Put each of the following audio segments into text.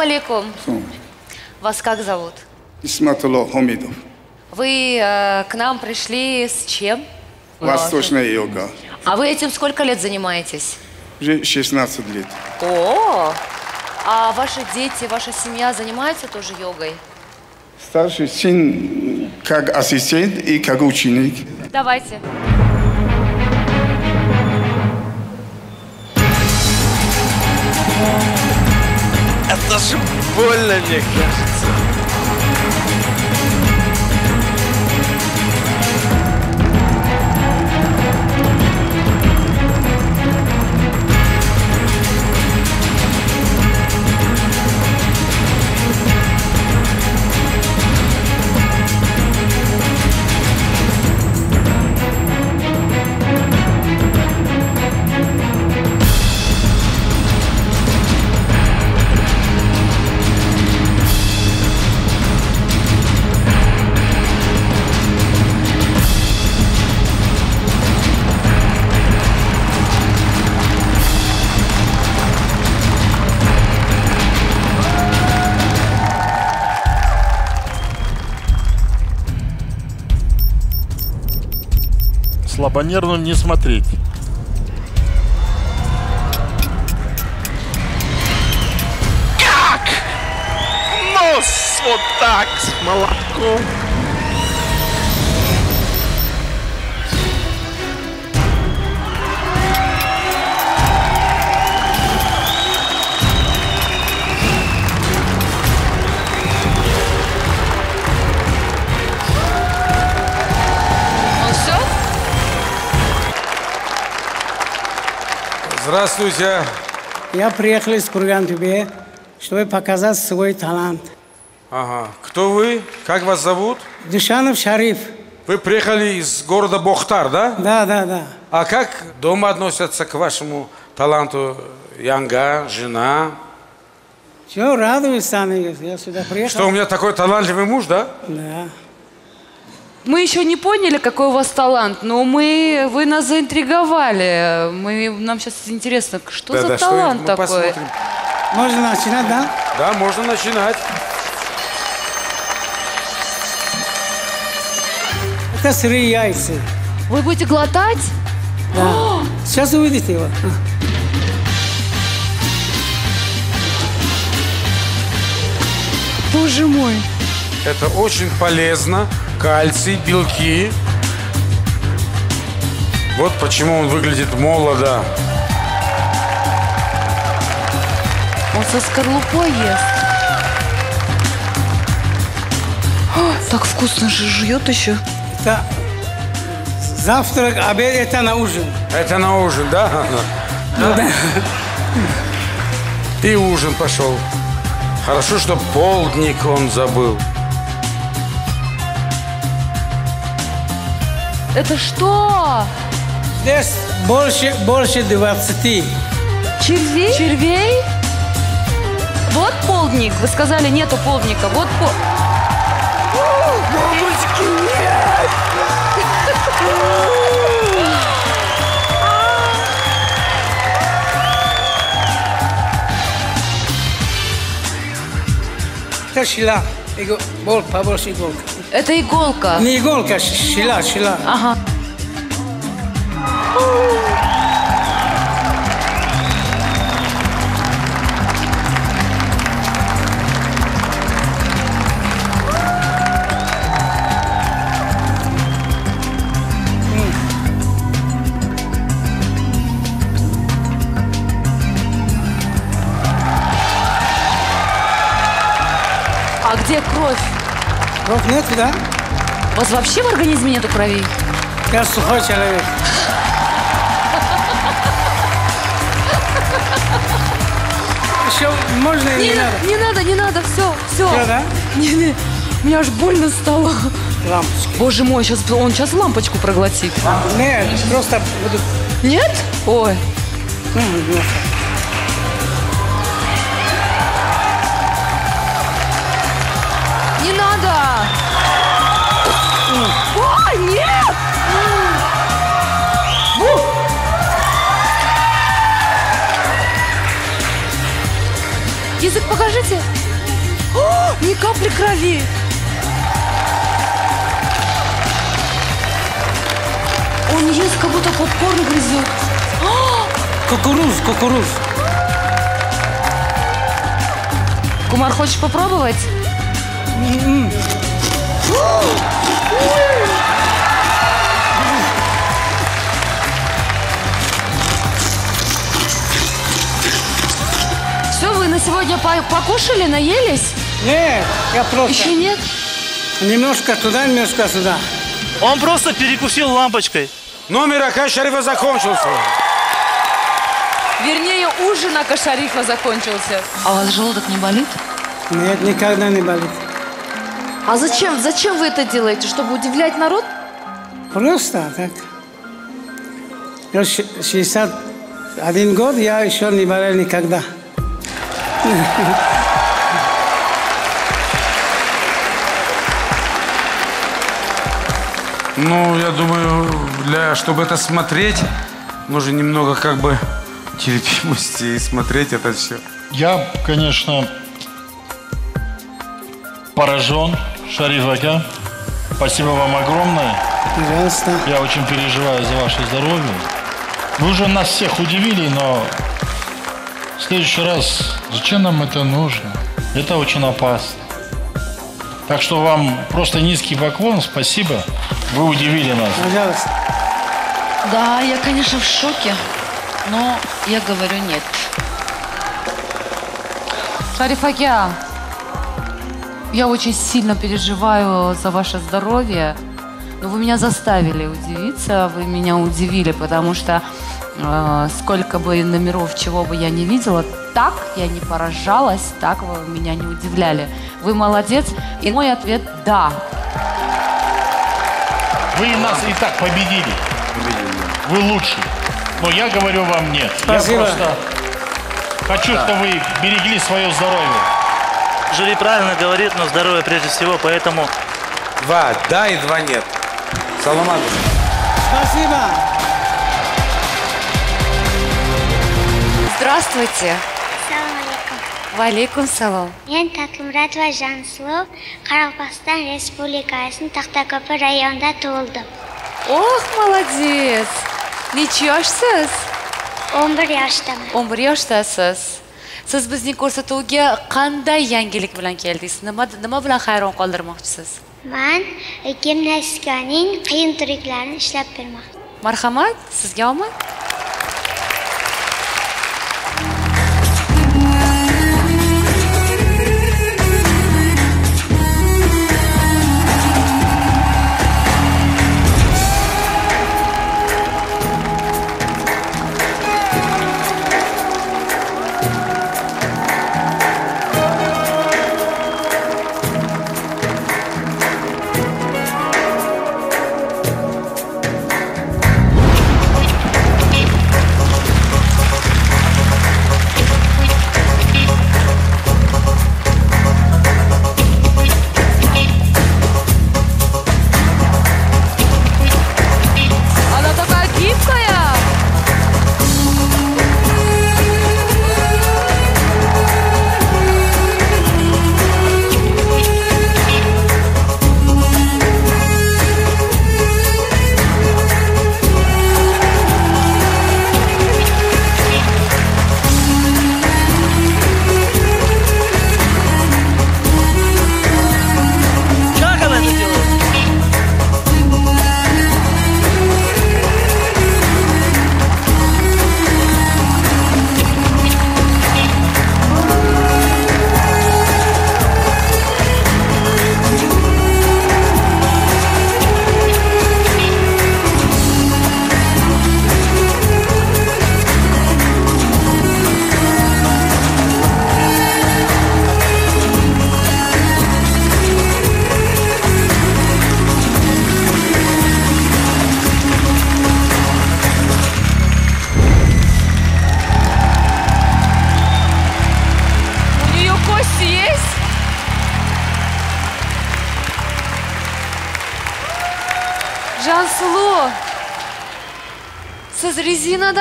алейкум. Вас как зовут? Исматулло Хамидов. Вы э, к нам пришли с чем? Восточная йога. А вы этим сколько лет занимаетесь? Уже 16 лет. О, а ваши дети, ваша семья занимаются тоже йогой? Старший сын как ассистент и как ученик. Давайте. Это же больно, мне кажется. Слабонервным не смотреть. Как? Нос вот так с молоком. Здравствуйте. Я приехал из Курган-Тубе, чтобы показать свой талант. Ага. Кто вы? Как вас зовут? Душанов Шариф. Вы приехали из города Бохтар, да? Да, да, да. А как дома относятся к вашему таланту Янга, жена? Все, радуюсь, они. Я сюда приехал. Что у меня такой талантливый муж, да? Да. Мы еще не поняли, какой у вас талант, но мы, вы нас заинтриговали. Мы, нам сейчас интересно, что Да, за да, что талант мы такой? посмотрим. Можно начинать, да? Да, можно начинать. Это сырые яйца. Вы будете глотать? Да. Сейчас увидите его. Боже мой. Это очень полезно. Кальций, белки. Вот почему он выглядит молодо. Он со скорлупой ест. О, так вкусно же жует еще. Это завтрак, обед, это на ужин. Это на ужин, да? Ну да. И ужин пошел. Хорошо, что полдник он забыл. Это что? Здесь больше, больше 20. Червей? Червей? Вот полдник. Вы сказали, нету полдника. Вот по... Мамочки, нет! Это шила. Иго- Бол, побольше иголка. Это иголка. Не иголка, ш- шила, шила. Ага. Нет, да? У вас вообще в организме нету крови? Я сухой человек. Еще можно или не надо? не надо, не надо, все, все. Всё, да? Не, не, мне аж больно стало. Лампочки. Боже мой, сейчас он сейчас лампочку проглотит. Нет, просто буду... Нет? Ой. Ну, Язык покажи Смотрите. О, ни капли крови. Он ест, как будто попкорн грызет. Кукуруз, кукуруз. Кумар, хочешь попробовать? Все, вы сегодня по- покушали, наелись? Нет, я просто Еще нет? немножко туда, немножко сюда. Он просто перекусил лампочкой. Номер Ака Шарифа закончился. Вернее, ужин Ака Шарифа закончился. А у вас желудок не болит? Нет, никогда не болит. А зачем? Зачем вы это делаете? Чтобы удивлять народ? Просто так. Я ш- 61 год, я еще не болел никогда. Ну, я думаю, для, чтобы это смотреть, нужно немного как бы терпимости и смотреть это все. Я, конечно, поражен, Шариф Ака. Спасибо вам огромное. Пожалуйста. Я очень переживаю за ваше здоровье. Вы уже нас всех удивили, но в следующий раз зачем нам это нужно? Это очень опасно. Так что вам просто низкий поклон, спасибо. Вы удивили нас. Пожалуйста. Да, я, конечно, в шоке, но я говорю нет. Шариф Ака, я очень сильно переживаю за ваше здоровье. Но вы меня заставили удивиться, вы меня удивили, потому что сколько бы номеров, чего бы я не видела, так я не поражалась, так вы меня не удивляли. Вы молодец. И мой ответ – да. Вы нас и так победили. Вы лучше. Но я говорю вам нет. Спасибо. Я просто хочу, чтобы вы берегли свое здоровье. Жюри правильно говорит, но здоровье прежде всего, поэтому Два да и два нет. Саламат. Спасибо. Здравствуйте. Assalomu alaykum. Валейкум салам. Men Takimratova Janslov Qoraqalpog'iston Respublikasining Taxtako'pi rayonida tug'ildim. Ох, молодец. Nechyoshsiz? 11 yoshdaman. 11 yoshdasiz. Siz bizning ko'rsatuvga qanday yangilik bilan keldingiz? Nima nima bilan hayron qoldirmoqchisiz? Men gimnastikaning qiyin triklarini ishlab bermoqdaman. Marhamat, sizga omad.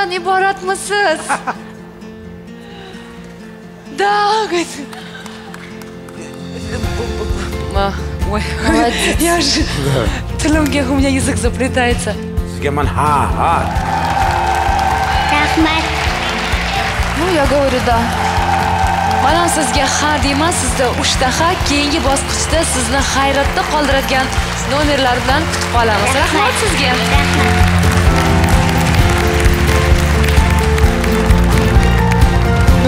Rezinadan iboratmisiz? Да, говорит. Ой, Молодец. я же... Tilimga, у меня язык заплетается. Sizga man ha ha. rahmat Ну, я говорю, да. Mana sizga ha deyman, sizda uchta ha, keyingi bosqichda sizni hayratda qoldiradigan nomerlar bilan kutib qolamiz. Rahmat sizga.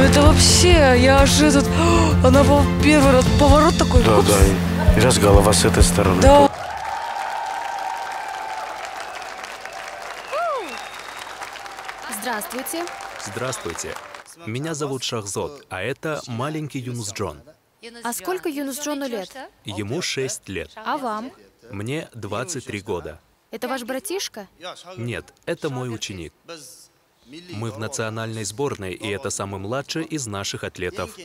Ну это вообще, я аж этот, она был первый раз поворот такой. Да, упс. да. И раз голова с этой стороны. Да. Здравствуйте. Здравствуйте. Меня зовут Шахзод, а это маленький Юнус Джон. А сколько Юнус Джону лет? Ему 6 лет. А вам? Мне 23 года. Это ваш братишка? Нет, это мой ученик. Мы в национальной сборной, и это самый младший из наших атлетов.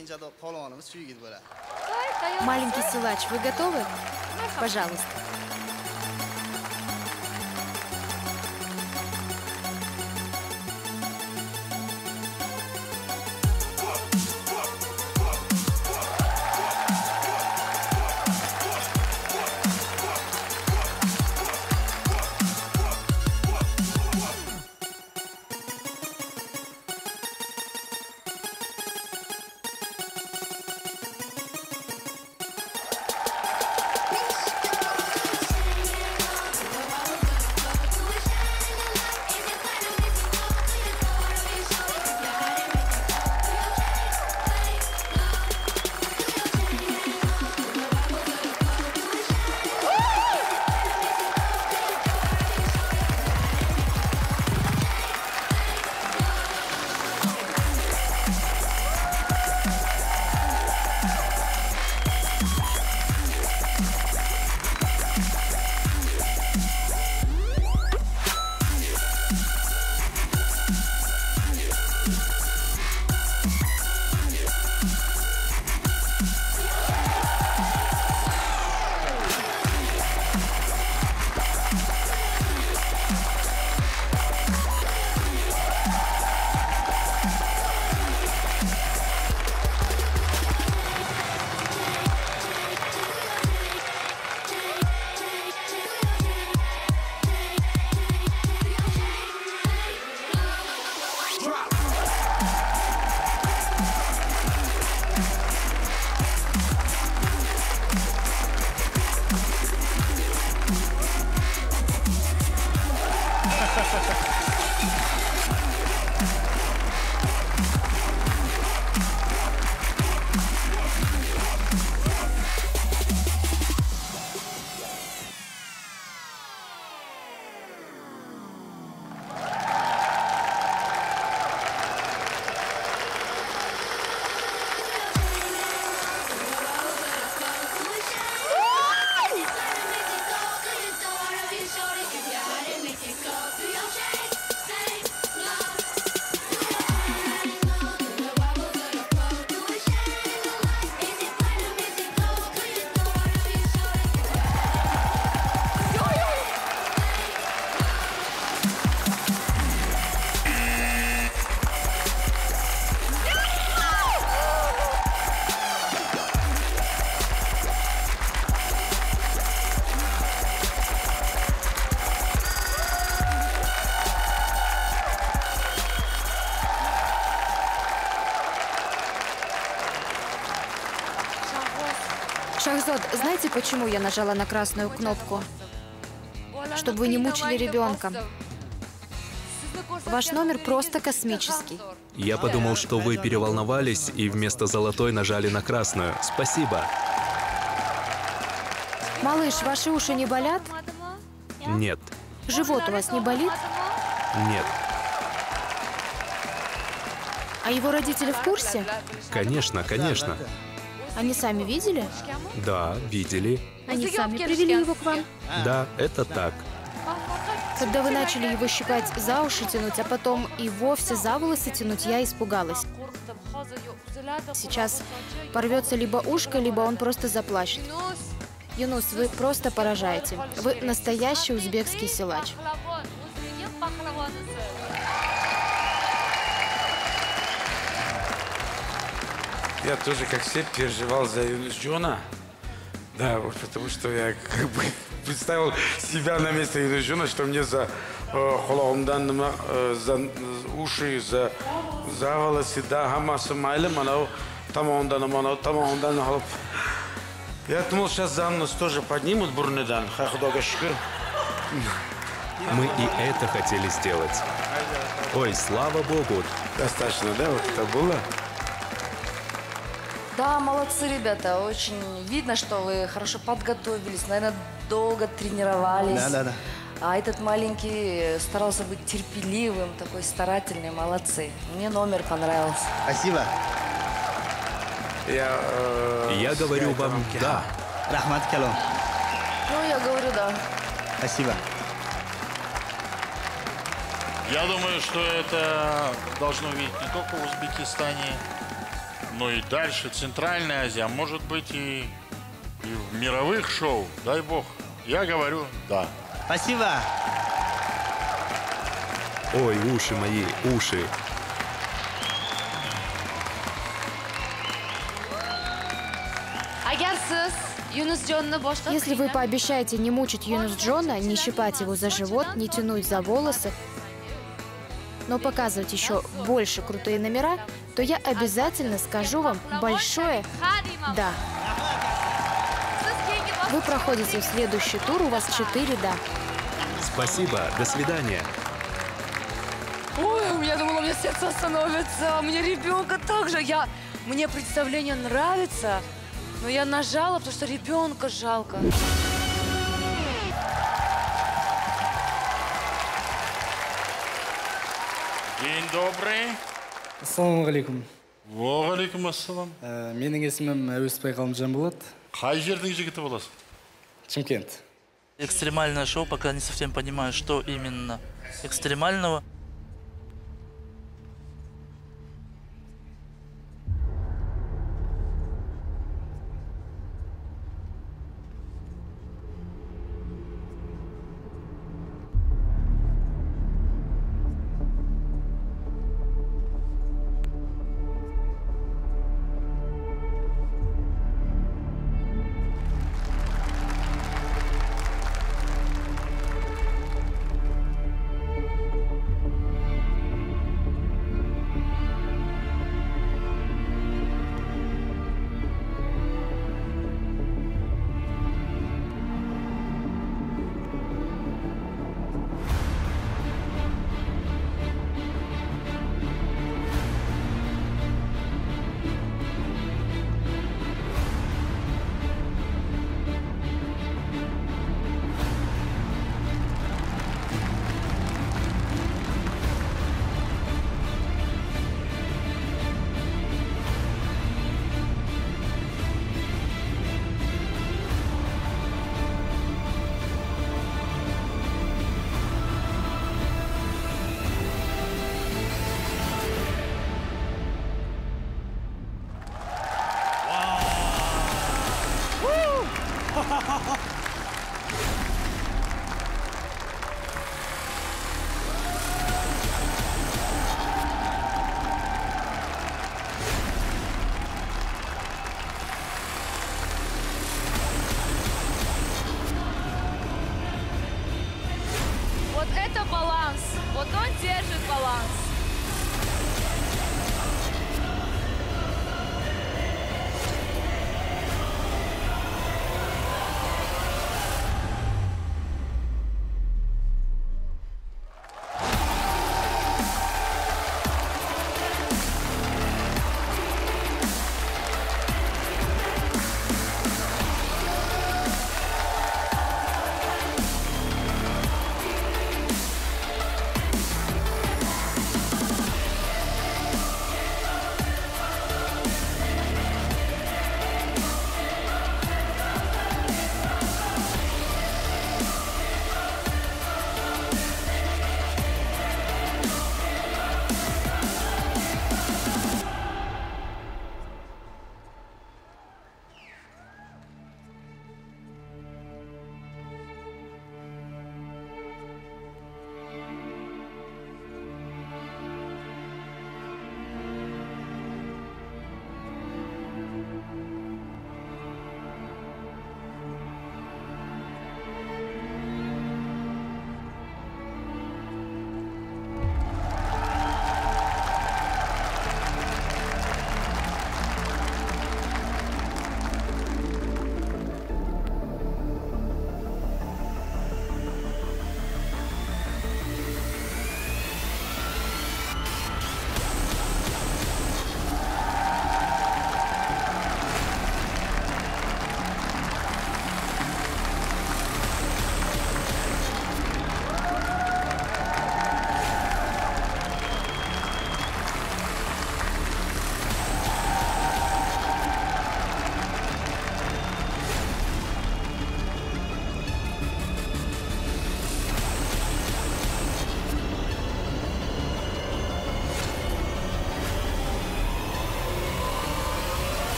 Маленький силач, вы готовы? Пожалуйста. Знаете, почему я нажала на красную кнопку? Чтобы вы не мучили ребенка. Ваш номер просто космический. Я подумал, что вы переволновались и вместо золотой нажали на красную. Спасибо. Малыш, ваши уши не болят? Нет, Живот у вас не болит? нет. А его родители в курсе? Конечно, конечно. Они сами видели? Да, видели. Они сами привели его к вам? Да, это так. Когда вы начали его щипать за уши тянуть, а потом и вовсе за волосы тянуть, я испугалась. Сейчас порвется либо ушко, либо он просто заплачет. Юнус, вы просто поражаете. Вы настоящий узбекский силач. Я тоже, как все, переживал за Юнус Джона. Да, вот потому что я как бы представил себя на месте Юнусжона, что мне за э, құлағымдан нема э, за уши за за волосы да хамасы майлы манау тамағындан манау тамағындан алып я думал сейчас за нас тоже поднимут бурныдан хай Худога шүкір Мы и это хотели сделать. Ой, слава богу. достаточно да вот это было Да, молодцы, ребята. Очень видно, что вы хорошо подготовились, наверное, долго тренировались. Да, да, да. А этот маленький старался быть терпеливым, такой старательный, молодцы. Мне номер понравился. Спасибо. я э, Я говорю вам «да». Рахмат Калон. Ну, я говорю, да. Спасибо. Я думаю, что это должно видеть не только в Узбекистане, но и дальше, Центральная Азия, а может быть и, и в мировых шоу, дай бог. Я говорю «да». Спасибо. Ой, уши мои, уши. Если вы пообещаете не мучить Юнус Джона, не щипать его за живот, не тянуть за волосы, но показывать еще больше крутые номера, то я обязательно скажу вам большое «да». Вы проходите в следующий тур, у вас 4 «да». Спасибо, до свидания. Ой, я думала, у меня сердце остановится. Мне ребенка также. Я... Мне представление нравится, но я нажала, потому что ребенка жалко. ассалаумағалейкум Уағалейкум ассалам. ә, менің есімім әуесбай ғалымжан болады Қай жердің жігіті боласың? шымкент Экстремальное шоу, пока не совсем понимаю, что именно экстремального.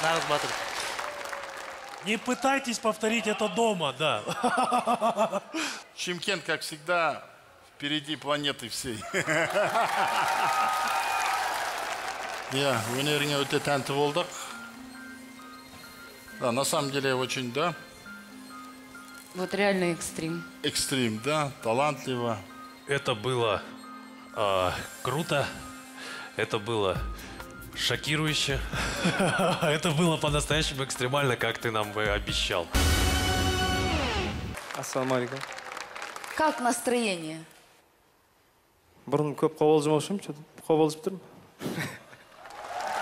Нағыз жігіт, нағыз батыр. Не пытайтесь повторить это дома, да. Чимкент, как всегда, впереди планеты всей. Я өнеріңе өте тәнті болдық. Да, на самом деле очень, да, Вот реально экстрим. экстрим, да, талантливо. Это было а, круто. Это было шокирующе. Это было по-настоящему экстремально, как ты нам и обещал. ассалаумағалейкум Как настроение? бұрын көп қобалжымаушы едім что-то қобалжып тұрмын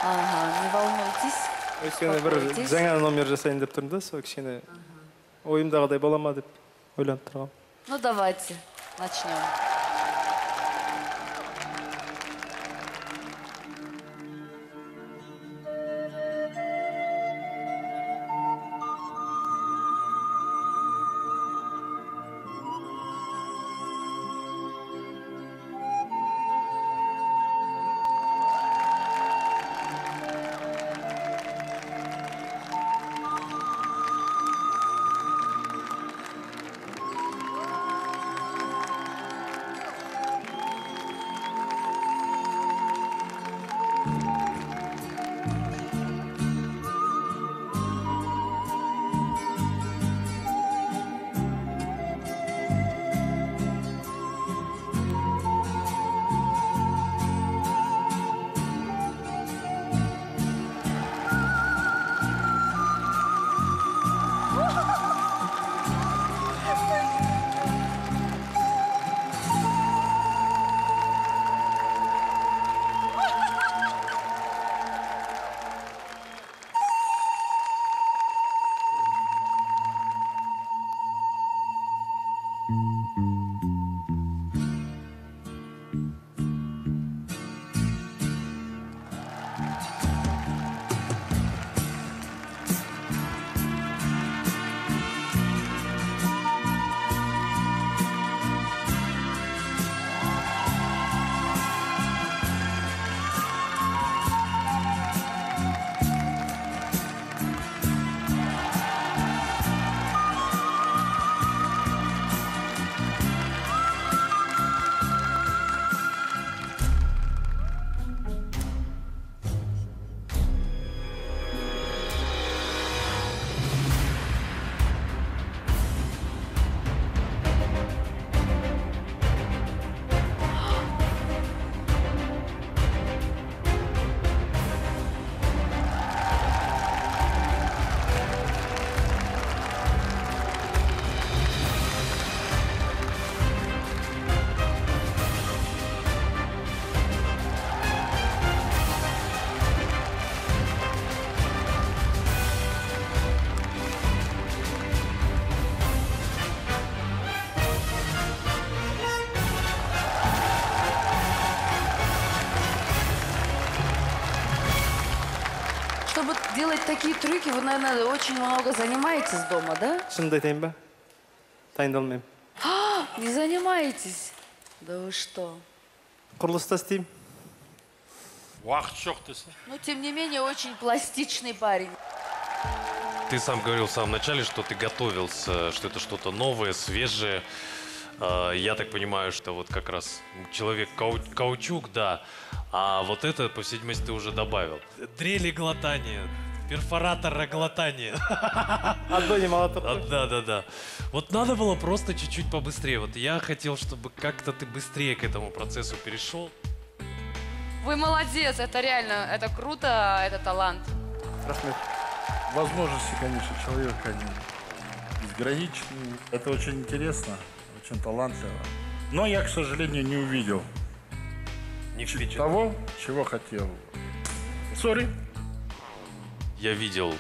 Ага, не волнуйтесь. өйткені бір Успокойтесь. жаңа номер жасайын деп тұрмын да сол кішкене ойымдағыдай бола ма деп ойланып тұрғанмын Ну давайте, начнем. Mm-hmm. Такие трюки, вы, наверное, очень много занимаетесь дома, да? шынымды айтайын ба дайындалмаймын А, не занимаетесь? Да вы что? құрылыста істеймін уақыт жоқ десе Ну, тем не менее, очень пластичный парень. Ты сам говорил в самом начале, что ты готовился, что это что-то новое, свежее. А, Я так понимаю, что вот как раз человек кау- каучук, да. А вот это, по ты уже добавил. Дрели глотания, перфоратора глотания. Отбой не молоток. Да, да, да. Вот надо было просто чуть-чуть побыстрее. Вот я хотел, чтобы как-то ты быстрее к этому процессу перешел. Вы молодец, это реально, это круто, это талант. рахмет Возможности, конечно, человека они безграничны. Это очень интересно, очень талантливо. Но я, к сожалению, не увидел Не того, чего хотел. Сори. Я видел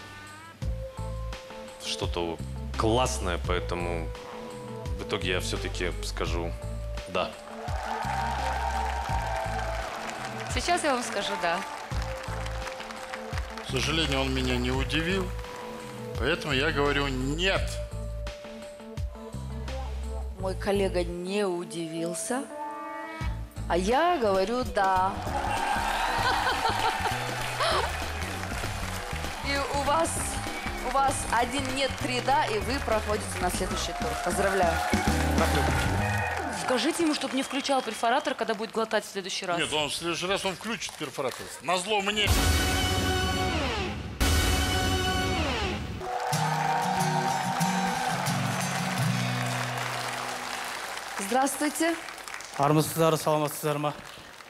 что-то классное, поэтому в итоге я все-таки скажу да. Сейчас я вам скажу да. К сожалению, он меня не удивил. Поэтому я говорю нет. Мой коллега не удивился. А я говорю да. Вас, у вас один нет, три да, и вы проходите на следующий тур. Поздравляю. Скажите ему, чтобы не включал перфоратор, когда будет глотать в следующий раз. Нет, он в следующий раз он включит перфоратор. Назло мне. Здравствуйте. армысыздар саламатсыздар ма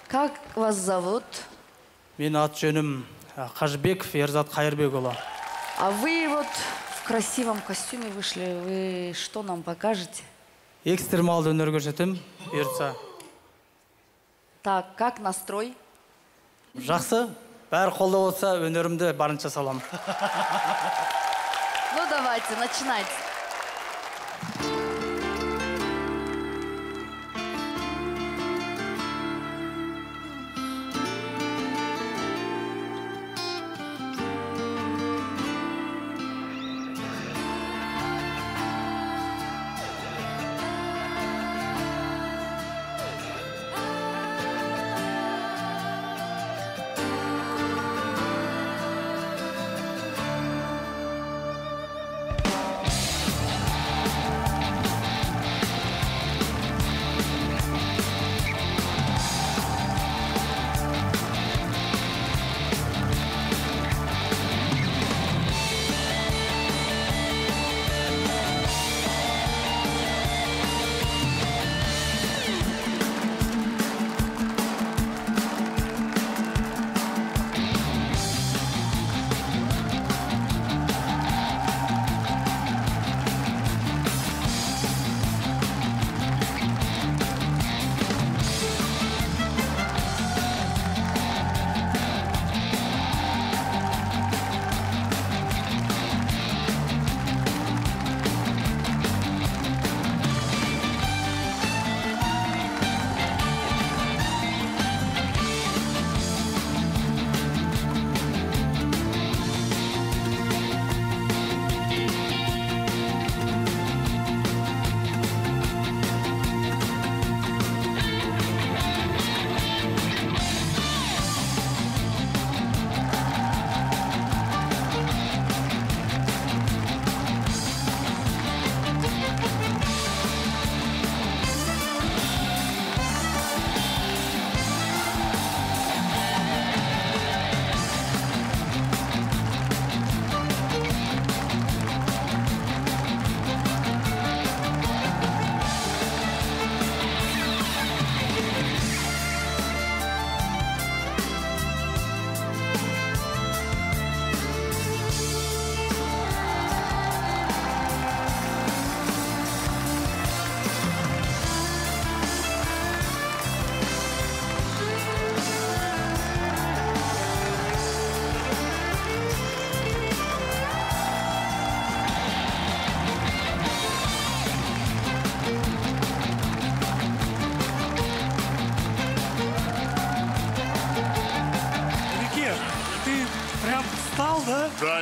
Как вас зовут? менің аты жөнім ә, қажыбеков ерзат қайырбекұлы А вы вот в красивом костюме вышли. Вы что нам покажете? экстремалды өнер көрсетемін бұйыртса Так, как настрой? жақсы бәрі қолдап отырса өнерімді барынша саламын Ну давайте, начинайте.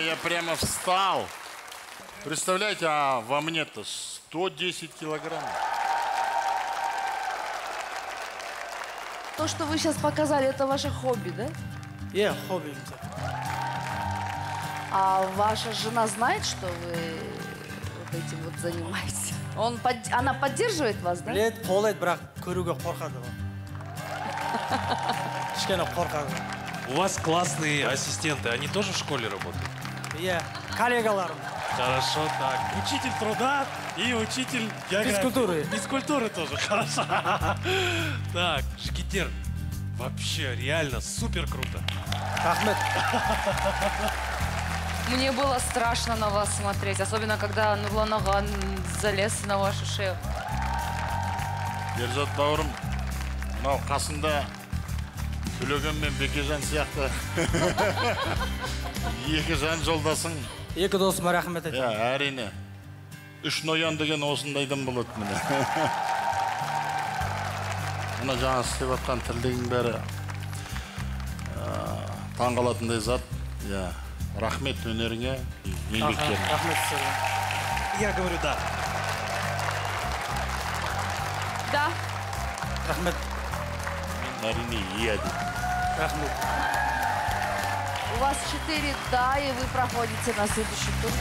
я прямо встал. Представляете, а во мне-то 110 килограмм. То, что вы сейчас показали, это ваше хобби, да? иә хоббиімді А ваша жена знает, что вы вот этим вот занимаетесь? Он под- Она поддерживает вас, да? біледі қолдайды бірақ көруге қорқады ғой кішкене қорқады У вас классные ассистенты, они тоже в школе работают? Иә коллегаларым Хорошо, так. Учитель труда и учитель географии. Физкультуры. Физкультуры тоже, хорошо. Так, Жигитер, вообще реально супер круто. рахмет Мне было страшно на вас смотреть, особенно когда Нурланаган залез на вашу шею. ерзат бауырым мынау қасында төлеген мен бекежан сияқты екі жан жолдасың. Екі досыма рахмет иә айтамын әрине. Үш ноян деген осындайдан болады міне. Мына жаңа істеп жатқан тірлігің бәрі таңқалатындай зат. Иә рахмет өнеріңе еңбектеріңе. Рахмет сіздерге Я говорю да. Да. рахмет. Әрине иә дейді рахмет. У вас четыре «да», и вы проходите на следующий тур.